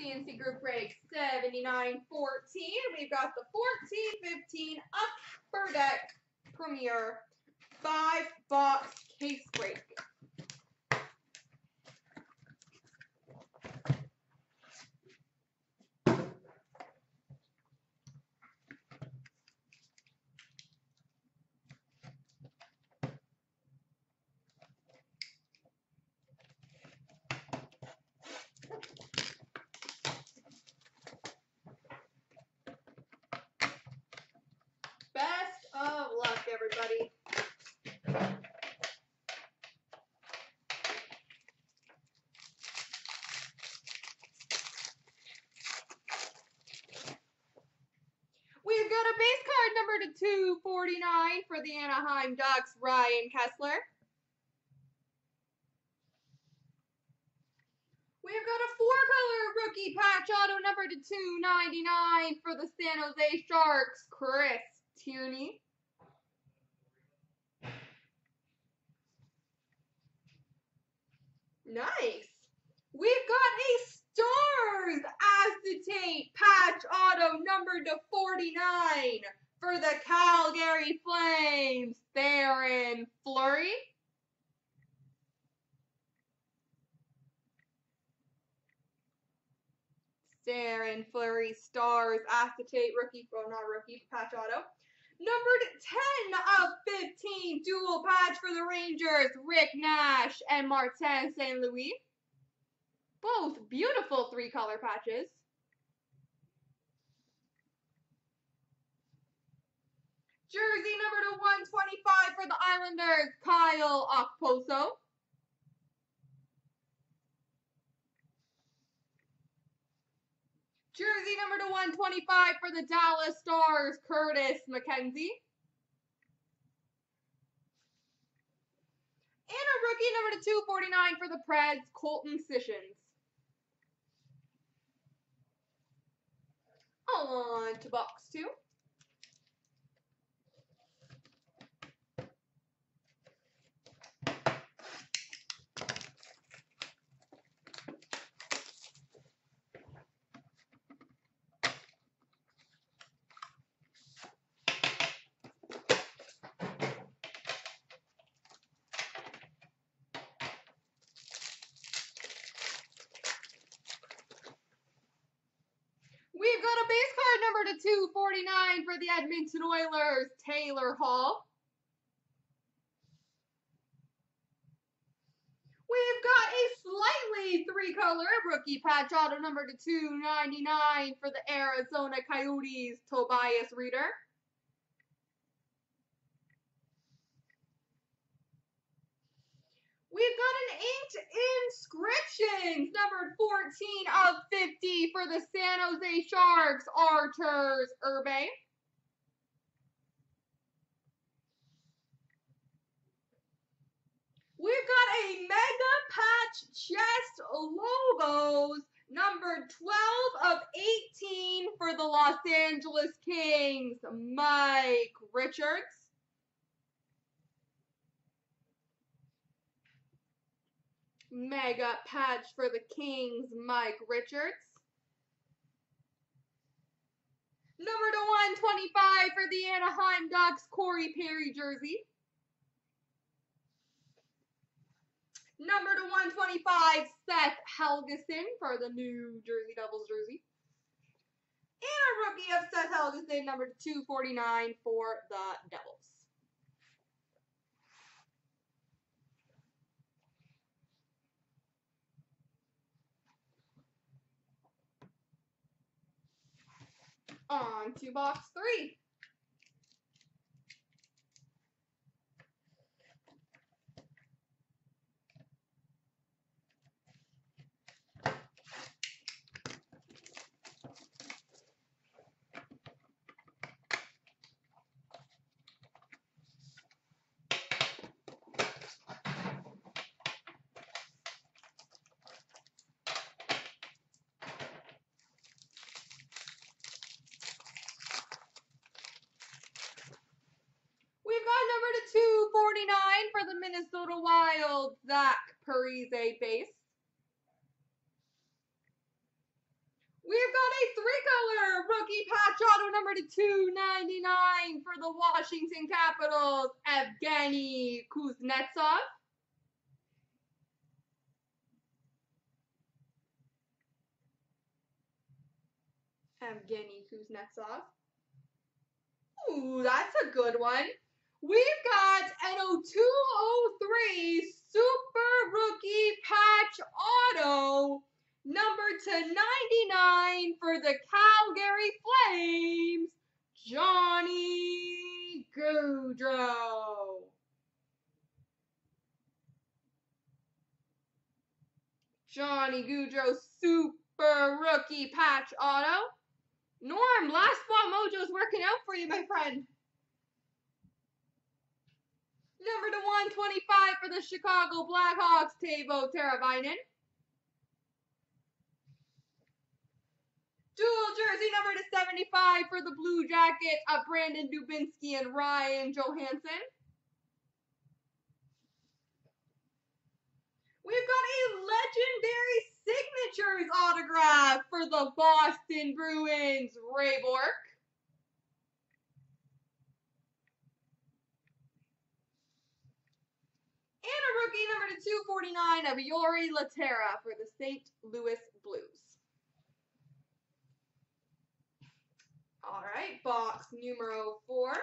CNC group break 7914. We've got the 14 15 upper deck premier five box case break. Best of We've got a base card number to 249 for the Anaheim Ducks, Ryan Kesler. We've got a four color rookie patch auto number to 299 for the San Jose Sharks, Chris Tierney. Nice. We've got a Stars acetate patch auto number to 49 for the Calgary Flames, Theoren Fleury. Theoren Fleury Stars acetate rookie, well not rookie, patch auto. Numbered 10 of 15 dual patch for the Rangers, Rick Nash and Martin St. Louis. Both beautiful three color patches. Jersey number to 125 for the Islanders, Kyle Okposo. Jersey number to 125 for the Dallas Stars, Curtis McKenzie. And a rookie number to 249 for the Preds, Colton Sissons. On to box two. We've got a base card number to 249 for the Edmonton Oilers, Taylor Hall. We've got a slightly three color rookie patch auto number to 299 for the Arizona Coyotes, Tobias Rieder. We've got an inked inscriptions, numbered 14 of 50 for the San Jose Sharks, Arturs Irbe. We've got a mega patch chest logos, number 12 of 18 for the Los Angeles Kings, Mike Richards. Mega patch for the Kings, Mike Richards. Number to 125 for the Anaheim Ducks, Corey Perry jersey. Number to 125, Seth Helgeson for the New Jersey Devils jersey. And a rookie of Seth Helgeson, number 249 for the Devils. On to box three. We've got number to 249 for the Minnesota Wild, Zach Parise base. rookie patch auto number to 299 for the Washington Capitals, Evgeny Kuznetsov. Evgeny Kuznetsov. Ooh, that's a good one. We've got an 0203 Super Rookie Patch Auto, number to 99 for the Calgary Flames, Johnny Gaudreau. Johnny Gaudreau Super Rookie Patch Auto. Norm, last spot mojo's working out for you, my friend. Number to 125 for the Chicago Blackhawks, Teuvo Teravainen. Dual jersey number to 75 for the Blue Jackets of Brandon Dubinsky and Ryan Johansen. We've got a legendary signatures autograph for the Boston Bruins, Ray Bourque. And a rookie number to 249 of Jori Lehtera for the St. Louis Blues. All right, box numero four.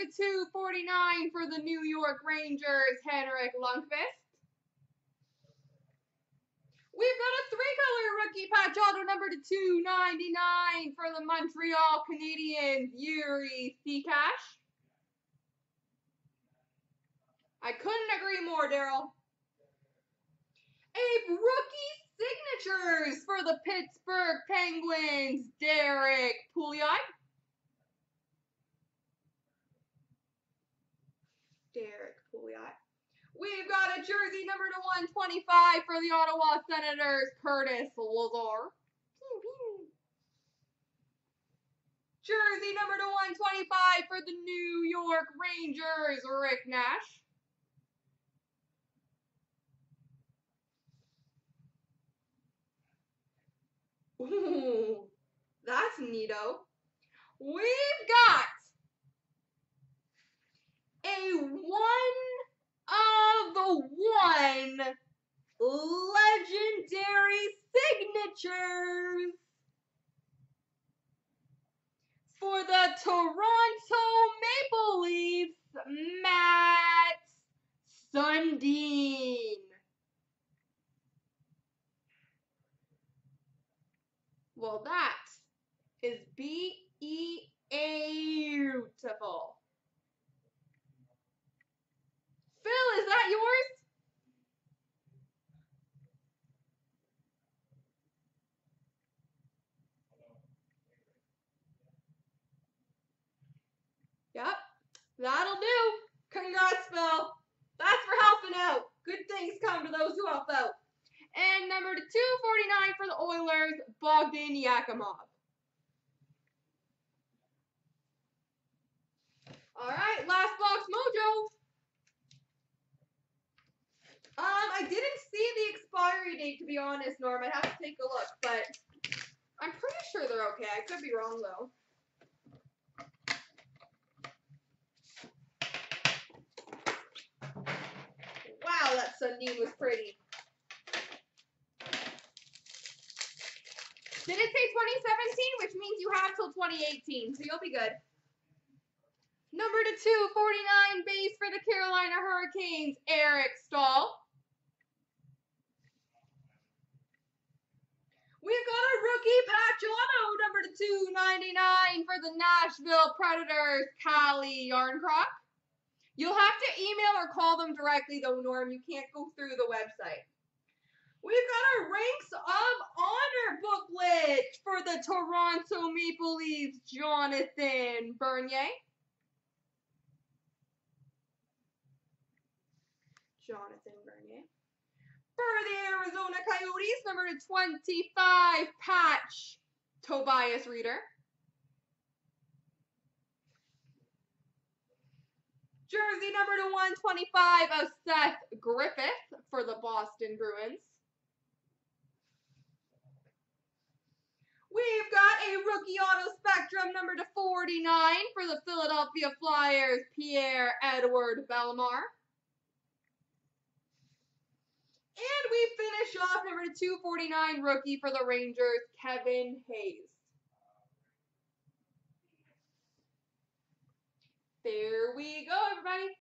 32-49 for the New York Rangers, Henrik Lundqvist. We've got a three-color rookie patch auto number to 299 for the Montreal Canadiens, Jiri Sekac. I couldn't agree more, Daryl. A rookie signatures for the Pittsburgh Penguins, Derrick Pouliot. Derrick Pouliot. We've got a jersey number to 125 for the Ottawa Senators, Curtis Lazar. Jersey number to 125 for the New York Rangers, Rick Nash. Ooh, that's neato. We've got a one of one legendary signatures for the Toronto Maple Leafs, Matt Sundin. Well, that is B Phil. That's for helping out. Good things come to those who help out. And number 249 for the Oilers, Bogdan Yakimov. All right, last box mojo. Um, I didn't see the expiry date to be honest, Norm. I'd have to take a look, but I'm pretty sure they're okay. I could be wrong though. That Sundin was pretty. Did it say 2017? Which means you have till 2018, so you'll be good. Number to 249 base for the Carolina Hurricanes, Eric Staal. We've got a rookie patch auto number to 299 for the Nashville Predators, Calle Jarnkrok to email or call them directly, though, Norm. You can't go through the website. We've got our Ranks of Honor booklet for the Toronto Maple Leafs, Jonathan Bernier. Jonathan Bernier. For the Arizona Coyotes, number 25, Patch Tobias Rieder. Jersey number to 125 of Seth Griffith for the Boston Bruins. We've got a rookie auto spectrum number to 49 for the Philadelphia Flyers, Pierre Edouard Bellemare. And we finish off number 249 rookie for the Rangers, Kevin Hayes. There we go, everybody.